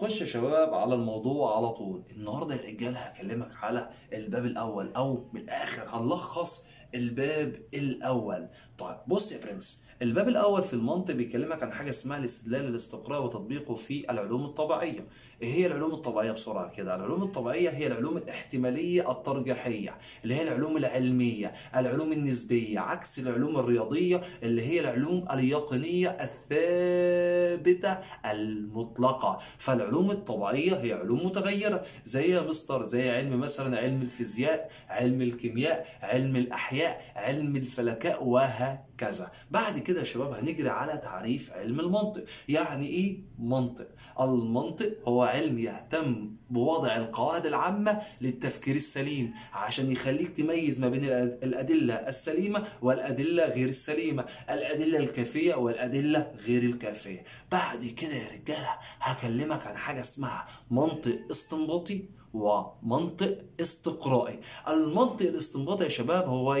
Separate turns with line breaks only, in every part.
خش يا شباب على الموضوع على طول. النهارده يا رجاله هكلمك على الباب الأول أو من الآخر هنلخص الباب الأول. طيب بص يا برنس الباب الأول في المنطق بيكلمك عن حاجة اسمها الاستدلال الاستقراء وتطبيقه في العلوم الطبيعية. هي العلوم الطبيعية بسرعة كده. العلوم الطبيعية هي العلوم الاحتمالية الترجيحية اللي هي العلوم العلمية العلوم النسبية عكس العلوم الرياضية اللي هي العلوم اليقينيه الثابتة المطلقة. فالعلوم الطبيعية هي علوم متغيرة زي يا مستر زي علم مثلا علم الفيزياء علم الكيمياء علم الأحياء علم الفلكاء وهكذا. بعد كده يا شباب هنجري على تعريف علم المنطق. يعني إيه منطق؟ المنطق هو علم يهتم بوضع القواعد العامة للتفكير السليم عشان يخليك تميز ما بين الأدلة السليمة والأدلة غير السليمة الأدلة الكافية والأدلة غير الكافية. بعد كده يا رجالة هكلمك عن حاجة اسمها منطق استنباطي. ومنطق استقرائي. المنطق الاستنباطي يا شباب هو؟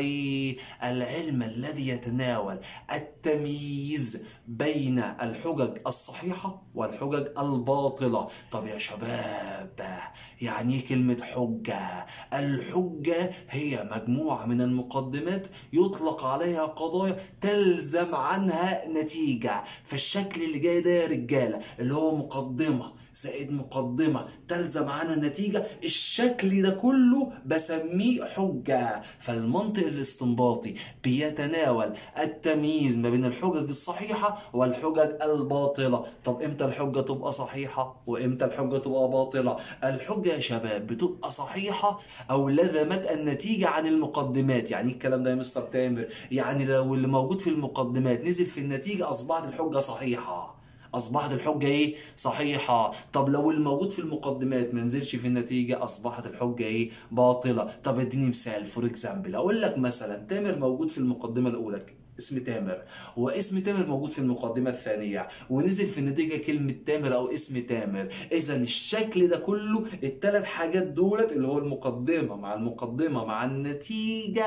العلم الذي يتناول التمييز بين الحجج الصحيحة والحجج الباطلة. طب يا شباب يعني إيه كلمة حجة؟ الحجة هي مجموعة من المقدمات يطلق عليها قضايا تلزم عنها نتيجة. فالشكل اللي جاي ده يا رجالة اللي هو مقدمة زائد مقدمة تلزم عنها نتيجة الشكل ده كله بسميه حجة. فالمنطق الاستنباطي بيتناول التمييز ما بين الحجج الصحيحة والحجج الباطلة. طب إمتى الحجة تبقى صحيحة وإمتى الحجة تبقى باطلة؟ الحجة يا شباب بتبقى صحيحة أو لزمت النتيجة عن المقدمات. يعني الكلام ده يا مستر تامر؟ يعني لو اللي موجود في المقدمات نزل في النتيجة أصبحت الحجة صحيحة. أصبحت الحجة إيه؟ صحيحة. طب لو الموجود في المقدمات ما نزلش في النتيجة أصبحت الحجة إيه؟ باطلة. طب إديني مثال for example أقول لك مثلا تامر موجود في المقدمة الأولى اسم تامر. واسم تامر موجود في المقدمة الثانية. ونزل في النتيجة كلمة تامر أو اسم تامر. إذا الشكل ده كله الثلاث حاجات دولت اللي هو المقدمة مع المقدمة مع النتيجة.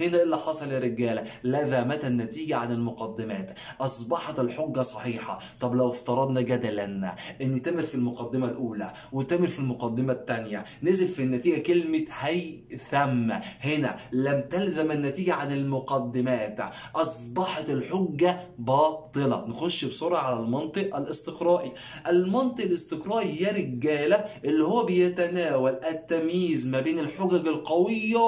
هنا اللي حصل يا رجالة؟ لزمت النتيجة عن المقدمات؟ أصبحت الحجة صحيحة. طب لو افترضنا جدلا إن تامر في المقدمة الأولى وتامر في المقدمة الثانية. نزل في النتيجة كلمة هيثم. هنا لم تلزم النتيجة عن المقدمات. أصبحت الحجة باطلة. نخش بسرعة على المنطق الاستقرائي. المنطق الاستقرائي يا رجالة اللي هو بيتناول التمييز ما بين الحجج القوية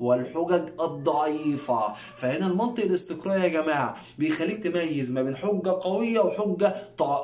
والحجج الضعيفة. فهنا المنطق الاستقرائي يا جماعة بيخليك تميز ما بين حجة قوية وحجة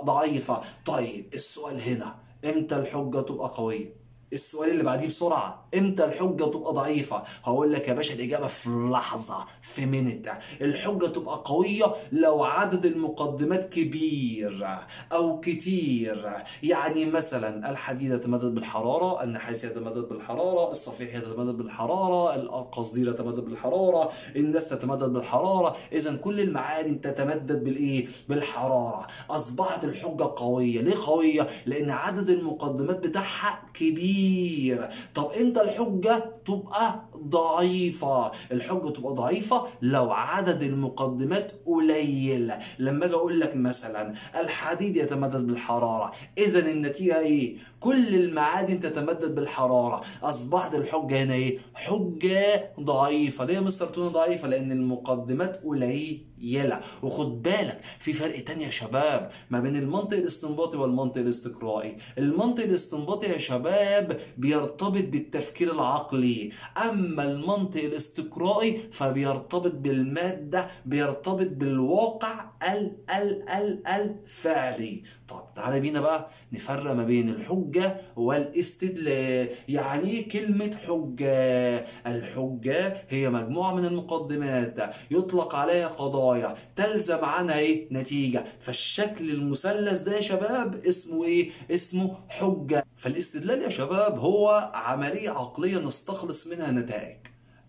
ضعيفة. طيب السؤال هنا إمتى الحجة تبقى قوية؟ السؤال اللي بعديه بسرعة. إمتى الحجة تبقى ضعيفة؟ هقول لك يا باشا الإجابة في لحظة في منت الحجة تبقى قوية لو عدد المقدمات كبير أو كتير. يعني مثلا الحديد يتمدد بالحرارة النحاس يتمدد بالحرارة الصفيح يتمدد بالحرارة القصدير يتمدد بالحرارة الناس تتمدد بالحرارة. إذا كل المعادن تتمدد بالإيه؟ بالحرارة. أصبحت الحجة قوية. ليه قوية؟ لأن عدد المقدمات بتاعها كبير. كبير طب إمتى الحجة تبقى ضعيفة؟ الحجة تبقى ضعيفة لو عدد المقدمات قليل. لما أجي أقول لك مثلا الحديد يتمدد بالحرارة. اذا النتيجة إيه؟ كل المعادن تتمدد بالحرارة. أصبحت الحجة هنا إيه؟ حجة ضعيفة. ليه يا مستر توني ضعيفة؟ لأن المقدمات قليلة. وخد بالك في فرق تاني يا شباب ما بين المنطق الاستنباطي والمنطق الاستقرائي. المنطق الاستنباطي يا شباب بيرتبط بالتفكير العقلي. أما المنطق الاستقرائي فبيرتبط بالمادة بيرتبط بالواقع ال ال ال الفعلي. طب تعالى بينا بقى نفرق ما بين الحجة والاستدلال. يعني إيه كلمة حجة الحجة هي مجموعة من المقدمات يطلق عليها قضايا تلزم عنها إيه؟ نتيجة. فالشكل المثلث ده يا شباب اسمه إيه؟ اسمه حجة. فالاستدلال يا شباب هو عملية عقلية نستخلص منها نتائج.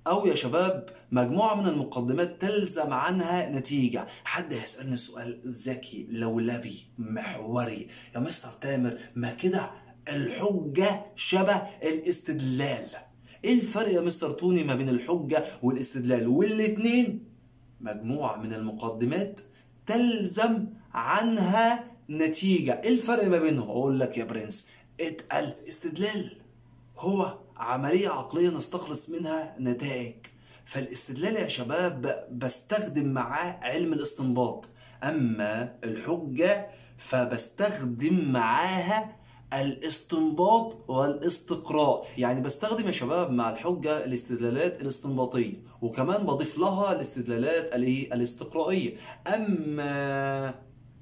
أو يا شباب مجموعة من المقدمات تلزم عنها نتيجة. حد هيسألني سؤال ذكي لولبي محوري. يا مستر تامر ما كده الحجة شبه الاستدلال. إيه الفرق يا مستر توني ما بين الحجة والاستدلال؟ والاتنين مجموعة من المقدمات تلزم عنها نتيجة. إيه الفرق ما بينهم؟ أقول لك يا برنس اتقل استدلال. هو عملية عقلية نستخلص منها نتائج. فالاستدلال يا شباب بستخدم معاه علم الاستنباط. أما الحجة فبستخدم معاها الاستنباط والاستقراء. يعني بستخدم يا شباب مع الحجة الاستدلالات الاستنباطية وكمان بضيف لها الاستدلالات الاستقرائية. أما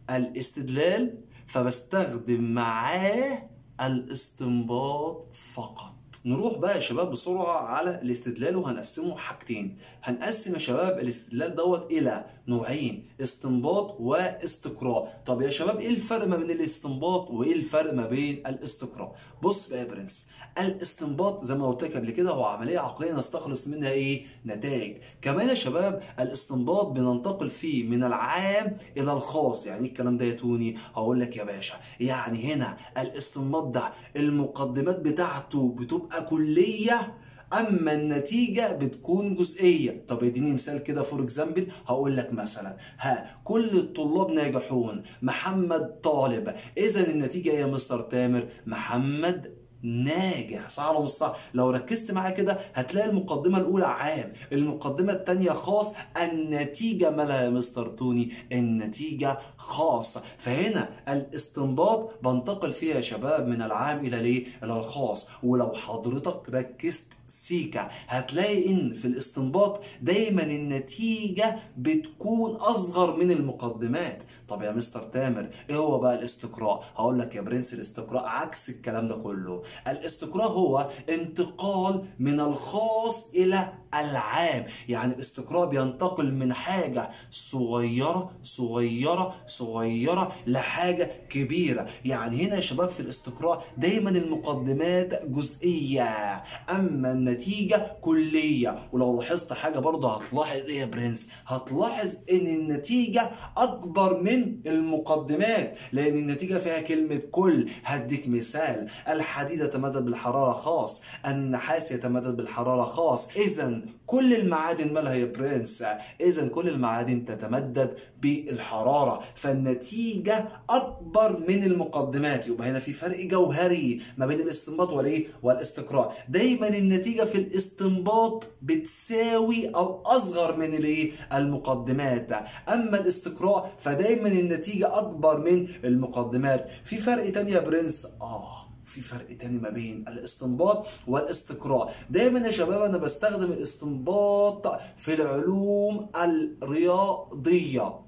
الاستدلال فبستخدم معاه الاستنباط فقط. نروح بقى يا شباب بسرعة على الاستدلال وهنقسمه حاجتين. هنقسم يا شباب الاستدلال دوت إلى نوعين استنباط واستقراء. طب يا شباب إيه الفرق ما بين الاستنباط وإيه الفرق ما بين الاستقراء؟ بص بقى يا برنس الاستنباط زي ما قلت لك قبل كده هو عملية عقلية نستخلص منها إيه؟ نتائج. كمان يا شباب الاستنباط بننتقل فيه من العام إلى الخاص. يعني إيه الكلام ده يا توني؟ هقول لك يا باشا. يعني هنا الاستنباط ده المقدمات بتاعته بتبقى كليه أما النتيجة بتكون جزئية. طب اديني مثال كده for example هقول لك مثلا ها كل الطلاب ناجحون. محمد طالب. اذا النتيجة إيه يا مستر تامر محمد ناجح. صح ولا مش صح؟ لو ركزت معايا كده هتلاقي المقدمة الأولى عام المقدمة الثانية خاص النتيجة مالها يا مستر تامر النتيجة خاصة. فهنا الاستنباط بنتقل فيها يا شباب من العام إلى إيه إلى الخاص. ولو حضرتك ركزت سيكا. هتلاقي إن في الإستنباط دايما النتيجة بتكون أصغر من المقدمات. طب يا مستر تامر إيه هو بقى الاستقراء؟ هقول لك يا برنس الاستقراء عكس الكلام ده كله. الاستقراء هو انتقال من الخاص إلى العام. يعني الاستقراء بينتقل من حاجة صغيرة صغيرة صغيرة لحاجة كبيرة. يعني هنا يا شباب في الاستقراء دايما المقدمات جزئية. أما النتيجة كلية. ولو لاحظت حاجة برضه هتلاحظ إيه يا برنس؟ هتلاحظ إن النتيجة أكبر من المقدمات لأن النتيجة فيها كلمة كل. هديك مثال الحديد يتمدد بالحرارة خاص النحاس يتمدد بالحرارة خاص. إذا كل المعادن مالها يا برنس؟ اذا كل المعادن تتمدد بالحرارة فالنتيجة أكبر من المقدمات. يبقى هنا في فرق جوهري ما بين الاستنباط والإيه؟ والاستقراء دايما النتيجة في الاستنباط بتساوي أو أصغر من الإيه؟ المقدمات. أما الاستقراء فدايما النتيجة أكبر من المقدمات. في فرق تاني يا برنس؟ آه. في فرق تاني ما بين الاستنباط والاستقراء. دايما يا شباب أنا بستخدم الاستنباط في العلوم الرياضية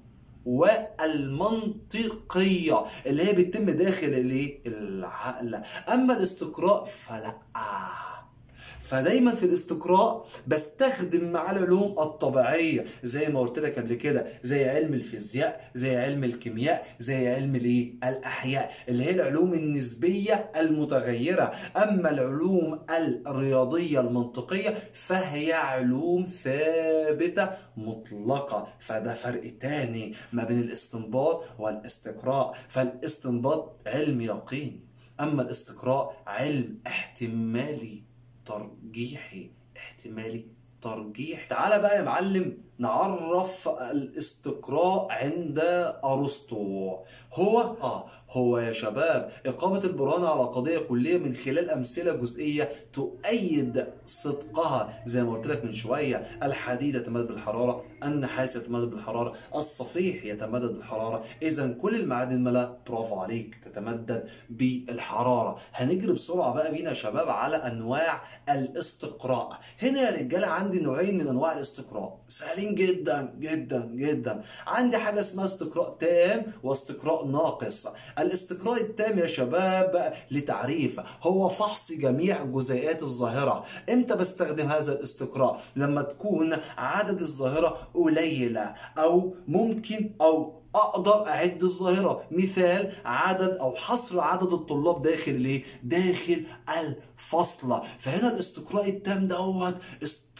والمنطقية اللي هي بتتم داخل الإيه؟ العقل. أما الاستقراء فلا. فدايما في الاستقراء بستخدم مع العلوم الطبيعية. زي ما قلت لك قبل كده زي علم الفيزياء زي علم الكيمياء زي علم الايه؟ الأحياء اللي هي العلوم النسبية المتغيرة. أما العلوم الرياضية المنطقية فهي علوم ثابتة مطلقة. فده فرق تاني ما بين الاستنباط والاستقراء. فالاستنباط علم يقيني أما الاستقراء علم احتمالي. ترجيحي احتمالي ترجيح تعال بقى يا معلم نعرف الاستقراء عند أرسطو. هو؟ آه هو يا شباب إقامة البرهان على قضية كلية من خلال أمثلة جزئية تؤيد صدقها. زي ما قلت لك من شوية الحديد يتمدد بالحرارة. النحاس يتمدد بالحرارة الصفيح يتمدد بالحرارة. إذا كل المعادن ملا برافو عليك تتمدد بالحرارة. هنجري بسرعة بقى بينا يا شباب على أنواع الاستقراء. هنا يا رجالة عندي نوعين من أنواع الاستقراء. سهلين جدا جدا جدا. عندي حاجة اسمها استقراء تام واستقراء ناقص. الاستقراء التام يا شباب لتعريف هو فحص جميع جزيئات الظاهرة. إمتى بستخدم هذا الاستقراء؟ لما تكون عدد الظاهرة قليلة أو ممكن أو أقدر أعد الظاهرة. مثال عدد أو حصر عدد الطلاب داخل الايه داخل الفصل. فهنا الاستقراء التام دوت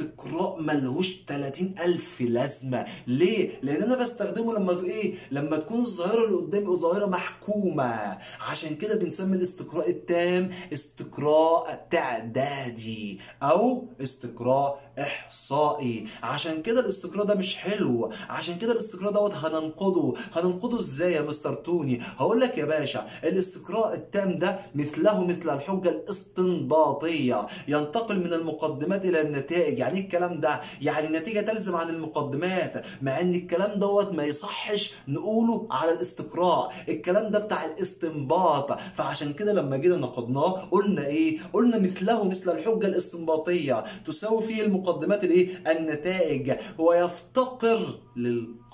استقراء ملهوش 30 ألف لازمة. ليه؟ لأن أنا بستخدمه لما إيه؟ لما تكون الظاهرة اللي قدامي ظاهرة محكومة. عشان كده بنسمي الاستقراء التام استقراء تعدادي أو استقراء إحصائي. عشان كده الاستقراء ده مش حلو. عشان كده الاستقراء دوت هننقضه. هننقضه إزاي يا مستر توني؟ هقول لك يا باشا الاستقراء التام ده مثله مثل الحجة الاستنباطية. ينتقل من المقدمات إلى النتائج. يعني إيه الكلام ده؟ يعني النتيجة تلزم عن المقدمات مع إن الكلام دوت ما يصحش نقوله على الاستقراء. الكلام ده بتاع الاستنباط. فعشان كده لما جينا نقدناه قلنا إيه؟ قلنا مثله مثل الحجة الاستنباطية. تساوي فيه المقدمات الإيه؟ النتائج. هو يفتقر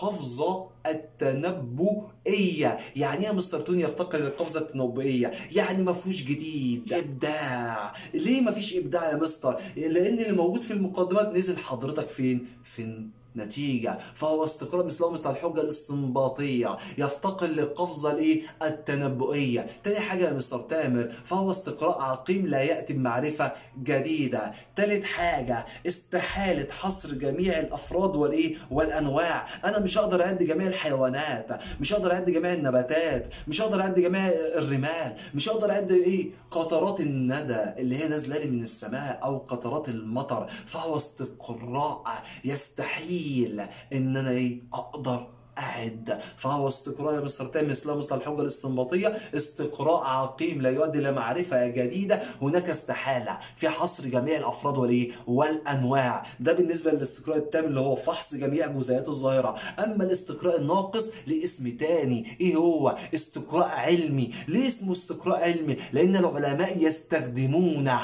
للقفزه التنبؤية. يعني إيه يا مستر توني يفتقر للقفزة التنبؤية؟ يعني ما فيهوش جديد. إبداع. ليه ما فيش إبداع يا مستر؟ لأن اللي موجود في المقدمات نزل حضرتك فين؟ في نتيجة. فهو استقراء مثله مثل الحجة الاستنباطية. يفتقر للقفزة الايه التنبؤية. تاني حاجة يا مستر تامر فهو استقراء عقيم لا يأتي بمعرفة جديدة. تالت حاجة استحالة حصر جميع الأفراد والإيه؟ والأنواع. أنا مش هقدر أعد جميع الحيوانات مش هقدر أعد جميع النباتات مش هقدر أعد جميع الرمال مش هقدر أعد إيه؟ قطرات الندى اللي هي نازلة لي من السماء أو قطرات المطر. فهو استقراء يستحيل مستحيل ان أنا إيه أقدر أعد. فهو استقراء يا مستر تام مثل مثل الحجة الاستنباطية استقراء عقيم لا يؤدي إلى معرفة جديدة. هناك استحالة في حصر جميع الأفراد والإيه والأنواع. ده بالنسبة للاستقراء التام اللي هو فحص جميع جزيئات الظاهرة. أما الاستقراء الناقص لاسم تاني إيه هو؟ استقراء علمي. ليه اسمه استقراء علمي؟ لأن العلماء يستخدمونه.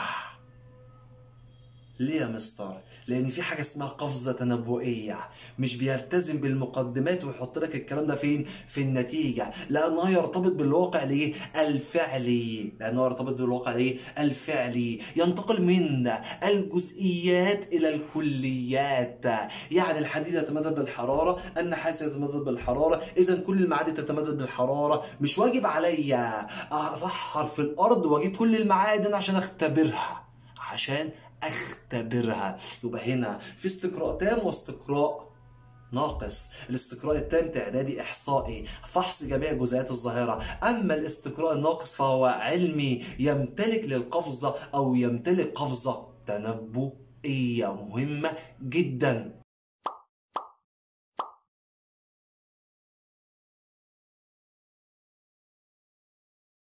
ليه يا مستر؟ لأن في حاجة اسمها قفزة تنبؤية. مش بيلتزم بالمقدمات ويحط لك الكلام ده فين؟ في النتيجة. لأنه يرتبط بالواقع ليه؟ الفعلي. لأنه يرتبط بالواقع ليه؟ الفعلي. ينتقل من الجزئيات إلى الكليات. يعني الحديد يتمدد بالحرارة النحاس يتمدد بالحرارة. إذا كل المعادن تتمدد بالحرارة. مش واجب عليا أفحر في الأرض وأجيب كل المعادن عشان أختبرها. عشان أختبرها. يبقى هنا في استقراء تام واستقراء ناقص. الاستقراء التام تعدادي إحصائي فحص جميع جزيئات الظاهرة. أما الاستقراء الناقص فهو علمي يمتلك للقفزة أو يمتلك قفزة تنبؤية مهمة جدا.